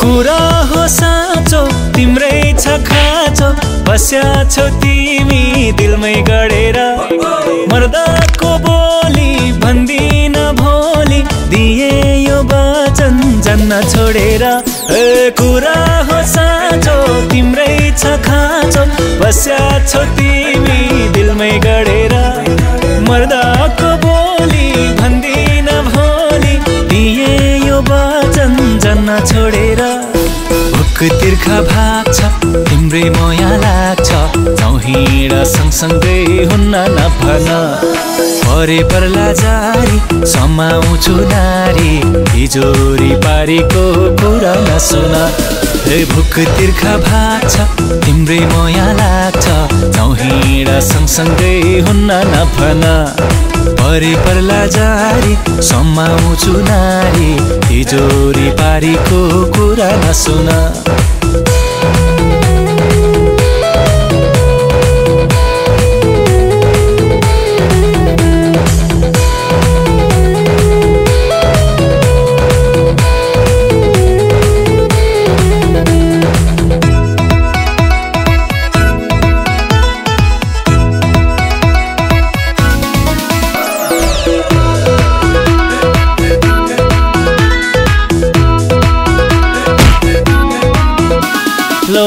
कुरा हो साँचो तिम्रै छ खाँचो बस्या छौ तिमी दिलमै गढेर मर्दाको बोली भन्दिन भोलि दिए यो वचन जन्न छोडेर। ए कुरा हो साँचो तिम्रै छ खाँचो बस्या छौ तिमी दिलमै गढेर मर्दाको बोली भन्दिन भोलि दिए यो वचन जन्न छोडेर। तिर्खा छ तिम्रै माया लाग्छ। चौहिँड सँगसँगै हुन्न नभन। परे पर्ला जारी समाउँछु नारी। हिजोरी पारीको कुरा नसुन ए भुक तिर्खा छ तिम्रै माया लाग्छ। चौहिँड सँगसँगै हुन्न नभन। परे पर्ला जारी समाउँछु नारी तिजोरी पारीको कुरा नसुन। लौ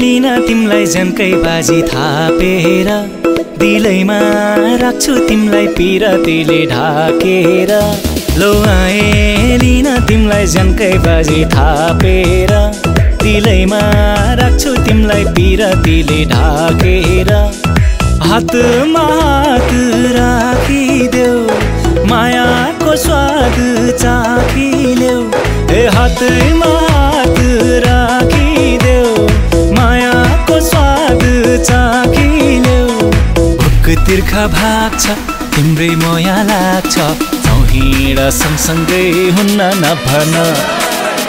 लिन तिमीलाई बाजी थापेर। दिलैमा राख्छु तिमीलाई पिरतीले ढाकेर। लौ आए लिन तिमीलाई बाजी थापेर। दिलैमा राख्छु तिमीलाई पिरतीले ढाकेर। हात राखिदेऊ मायाको स्वाद चाखिलेऊ ए हातमा तिर्खा छ तिम्रै माया लाग्छ। चौहिँड सँगसँगै हुन्न नभन।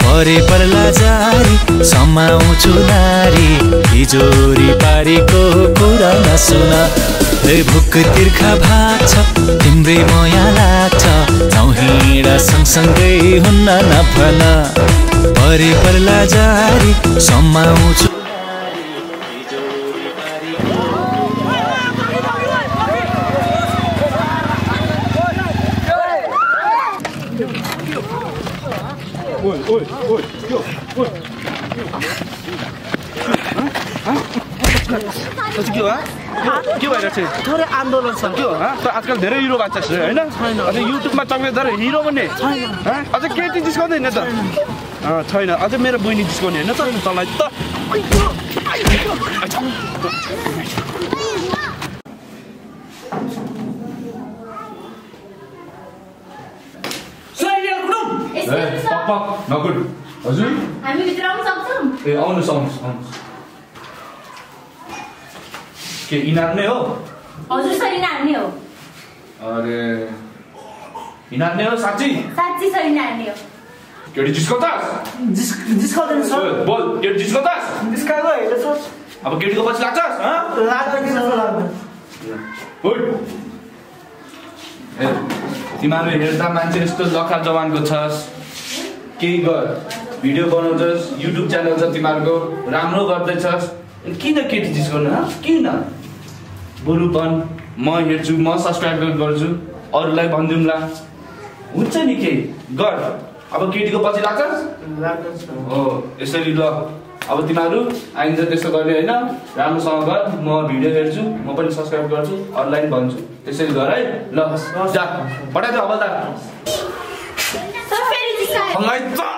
परे पर्ला जारी समाउँछु नारी। हिजोरी पारीको कुरा नसुन ए भुक तिर्खा छ तिम्रै माया लाग्छ। चौहिँड सँगसँगै हुन्न नभन। परे पर्ला जारी समाउँछु पछि के हो हाँ? के भइरहेको छ थोरै आन्दोलन छ हाँ? त आजकल धेरै हिरो भएको छ होइन अनि युट्युबमा तर हिरो बन्ने हाँ? अझ केटी जिस्काउँदैन त छैन अझ मेरो बहिनी जिस्काउने होइन त तँलाई त नगुड हजुर हामी भित्र आउन सक्छौँ ए आउनुहोस् आउनुहोस् आउनुहोस् के इनार नै हो हजुर सरिना हान्ने हो अरे इनार नै हो साँच्ची साँच्ची सरिना हान्ने हो केटी जिस्को त जिस्काउँदैन सर बोल केटी जिस्को त जिस्काएको होइन सर अब केटीको पछि लाग्छस् हँ? लाग्दैन सर लाग्दैन। ए तिमीहरू हेर्दा मान्छे यस्तो लखा जवानको छस्। केही गर। भिडियो बनाउँछस् युट्युब च्यानल छ तिमीहरूको राम्रो गर्दैछस्। किन केटी चिज गर्नु? किन? बरुपन म हेर्छु म सब्सक्राइब गर्छु। अरूलाई भनिदिउँला हुन्छ नि केही। गर। अब केटीको पछि लाग्छस् सर हो यसरी ल। अब तिमीहरू आइन्छ त्यस्तो गर्ने होइन। राम्रोसँग गर म भिडियो हेर्छु म पनि सब्सक्राइब गर्छु अरूलाई पनि भन्छु। त्यसरी गर है। ल जा। पठाइदियो जिस्कायो मलाई त।